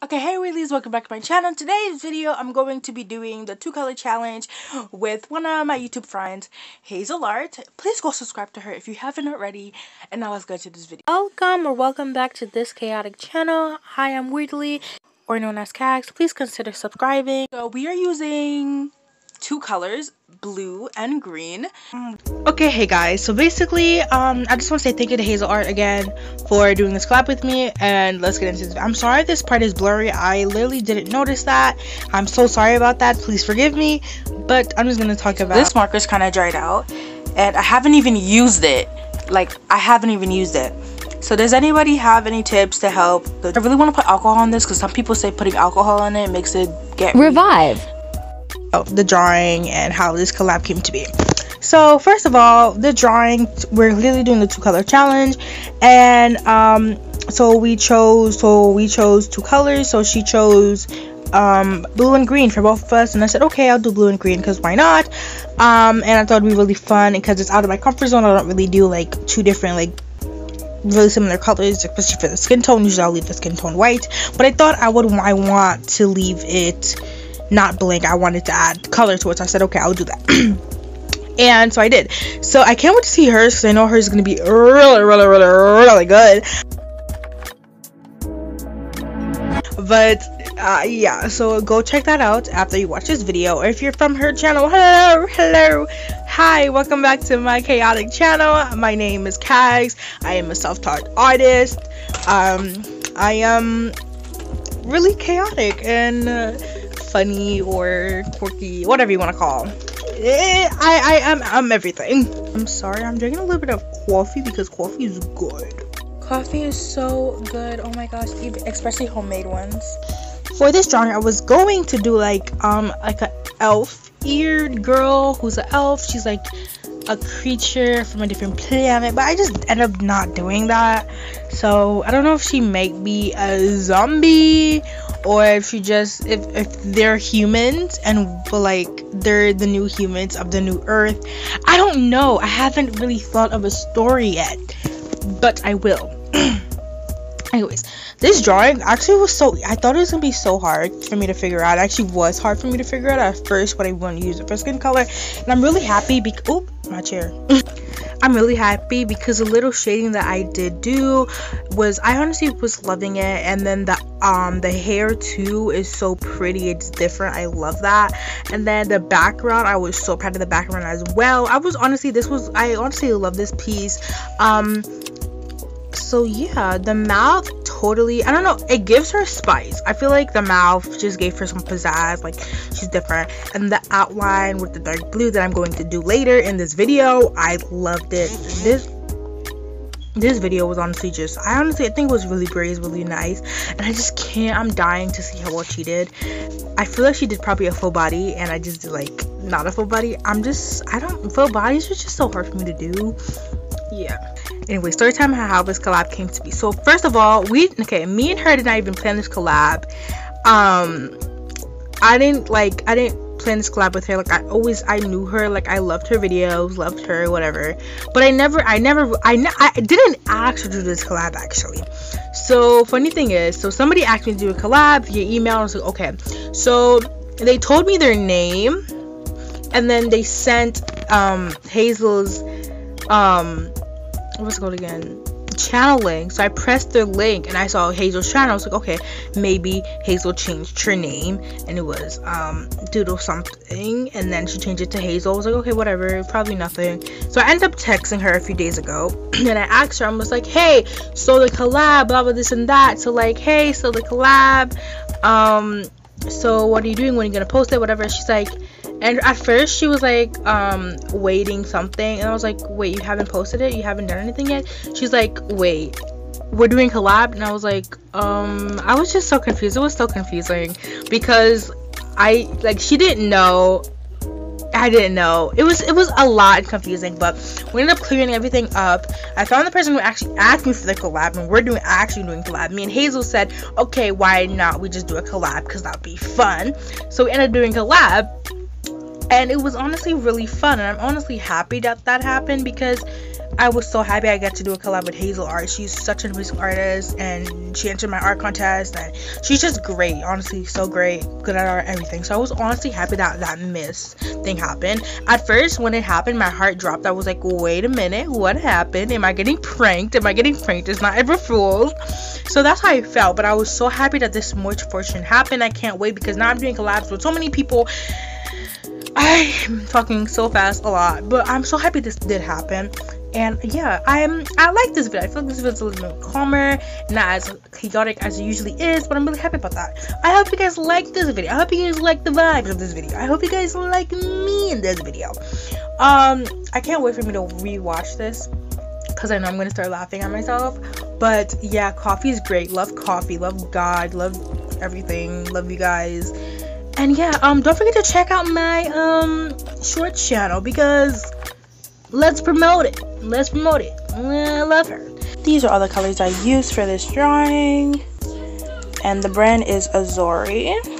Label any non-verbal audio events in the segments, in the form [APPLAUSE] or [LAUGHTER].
Okay, hey Wheelies, welcome back to my channel. Today's video, I'm going to be doing the two color challenge with one of my YouTube friends, Hazel Art. Please go subscribe to her if you haven't already. And now let's go to this video. Welcome or welcome back to this chaotic channel. Hi, I'm Weirdly, or known as Kags. Please consider subscribing. So we are using two colors blue and green. Okay hey guys so basically um i just want to say thank you to hazel art again for doing this collab with me and let's get into this. I'm sorry this part is blurry i literally didn't notice that. I'm so sorry about that please forgive me but i'm just gonna talk about this marker's kind of dried out and i haven't even used it. Like i haven't even used it. So does anybody have any tips to help? I really want to put alcohol on this because some people say putting alcohol on it makes it get revive oh, the drawing and how this collab came to be. So first of all, the drawing we're literally doing the two color challenge, and um, so we chose so we chose two colors. So she chose um, blue and green for both of us, and I said okay, I'll do blue and green because why not? Um, and I thought it'd be really fun because it's out of my comfort zone. I don't really do like two different like really similar colors, especially for the skin tone. Usually I'll leave the skin tone white, but I thought I would I want to leave it not blank. I wanted to add color to it. So I said, okay, I'll do that. [CLEARS THROAT] and so I did. So I can't wait to see hers because I know hers is going to be really, really, really, really good. But uh, yeah, so go check that out after you watch this video. Or if you're from her channel, hello, hello, hi, welcome back to my chaotic channel. My name is Kags. I am a self-taught artist. Um, I am really chaotic and. Uh, funny or quirky, whatever you want to call. Eh, I I am I'm everything. I'm sorry, I'm drinking a little bit of coffee because coffee is good. Coffee is so good. Oh my gosh, especially homemade ones. For this drawing, I was going to do like um like a elf eared girl who's an elf. She's like a creature from a different planet, but I just end up not doing that. So I don't know if she might be a zombie or if she just if if they're humans and like they're the new humans of the new earth i don't know. I haven't really thought of a story yet but i will. [CLEARS THROAT] Anyways this drawing actually was so i thought it was gonna be so hard for me to figure out. It actually was hard for me to figure out at first what i want to use for skin color and i'm really happy because oh my chair [LAUGHS] I'm really happy because the little shading that I did do was I honestly was loving it. And then the um the hair too is so pretty. It's different. I love that. And then the background I was so proud of the background as well. I was honestly this was I honestly love this piece. Um so yeah the mouth totally i don't know it gives her spice. I feel like the mouth just gave her some pizzazz like she's different. And the outline with the dark blue that i'm going to do later in this video i loved it. This this video was honestly just i honestly i think it was really great it's really nice. And i just can't i'm dying to see how what she did. I feel like she did probably a full body and i just did like not a full body. I'm just i don't full bodies are just so hard for me to do. Yeah anyway story time how this collab came to be. So first of all we okay me and her did not even plan this collab. Um i didn't like i didn't plan this collab with her. Like i always i knew her. Like i loved her videos loved her whatever. But i never i never i, ne- I didn't ask to do this collab actually. So funny thing is so somebody asked me to do a collab via email. I was like okay. So they told me their name and then they sent um hazel's um what's it called again? Channel link. So I pressed the link and I saw Hazel's channel. I was like, okay, maybe Hazel changed her name and it was um Doodle something and then she changed it to Hazel. I was like, okay, whatever, probably nothing. So I ended up texting her a few days ago [CLEARS THROAT] and I asked her, I was like, hey, so the collab, blah blah this and that. So like, hey, so the collab, um, so what are you doing? When are you gonna post it? Whatever. She's like, and at first she was like um waiting something and i was like wait you haven't posted it you haven't done anything yet she's like wait we're doing collab and i was like um i was just so confused it was so confusing because i like she didn't know I didn't know. It was it was a lot confusing, but we ended up clearing everything up. I found the person who actually asked me for the collab, and we're doing actually doing collab. Me and Hazel said, okay, why not we just do a collab because that'd be fun. So we ended up doing collab, and it was honestly really fun and i'm honestly happy that that happened because I was so happy I got to do a collab with Hazel Art. She's such an amazing artist and she entered my art contest and she's just great. Honestly, so great. Good at art, everything. So I was honestly happy that that miss thing happened. At first, when it happened, my heart dropped. I was like, wait a minute, what happened? Am I getting pranked? Am I getting pranked? It's not ever Fool's. So that's how I felt. But I was so happy that this much fortune happened. I can't wait because now I'm doing collabs with so many people I'm talking so fast a lot, but I'm so happy this did happen. And yeah, I'm I like this video. I feel like this video is a little bit calmer, not as chaotic as it usually is, but I'm really happy about that. I hope you guys like this video. I hope you guys like the vibes of this video. I hope you guys like me in this video. Um, I can't wait for me to rewatch this because I know I'm gonna start laughing at myself. But yeah, coffee is great. Love coffee. Love God. Love everything. Love you guys and yeah um don't forget to check out my um shorts channel because let's promote it. Let's promote it. I love her. These are all the colors i used for this drawing. And the brand is azori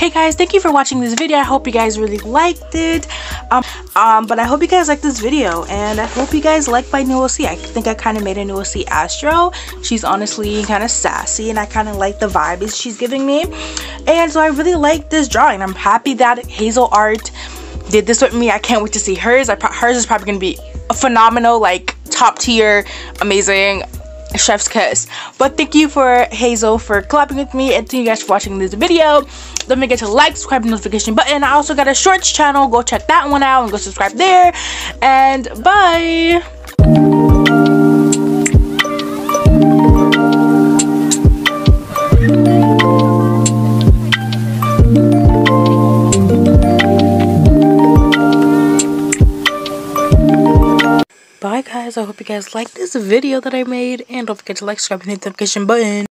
hey guys thank you for watching this video i hope you guys really liked it um, um, but I hope you guys like this video and I hope you guys like my new OC. I think I kind of made a new OC Astro. She's honestly kind of sassy and I kind of like the vibes she's giving me. And so I really like this drawing. I'm happy that Hazel Art did this with me. I can't wait to see hers. I hers is probably going to be a phenomenal, like top tier, amazing chef's kiss but thank you for hazel for clapping with me and thank you guys for watching this video don't forget to like subscribe and notification button. I also got a shorts channel. Go check that one out and go subscribe there. And bye. Bye guys. I hope you guys like this video that i made. And don't forget to like subscribe and hit the notification button